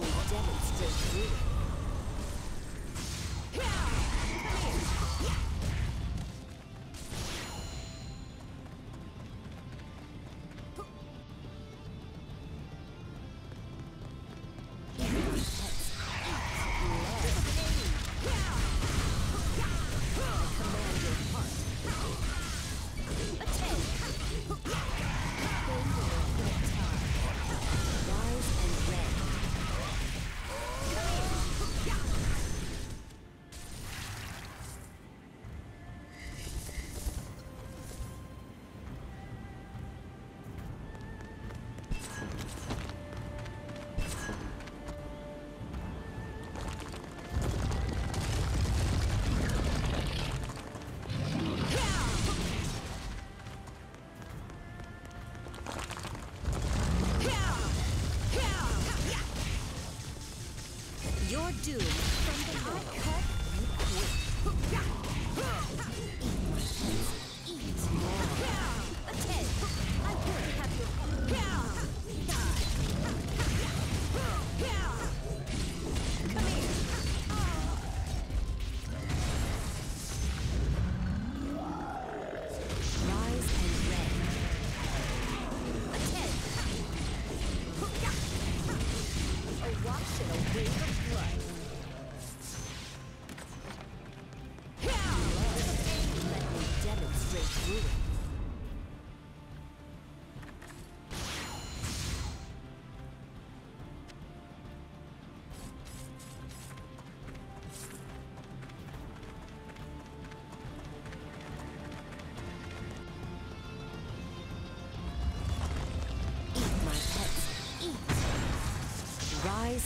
You demonstrate You're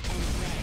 and red.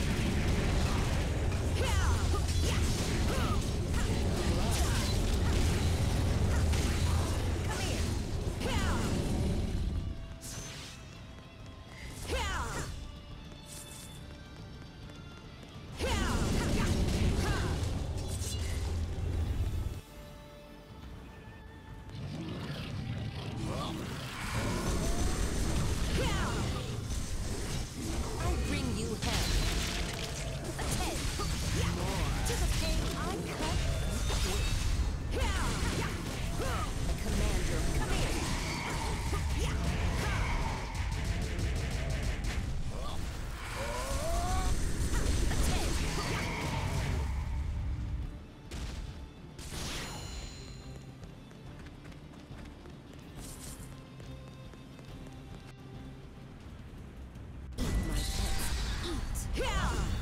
Yeah!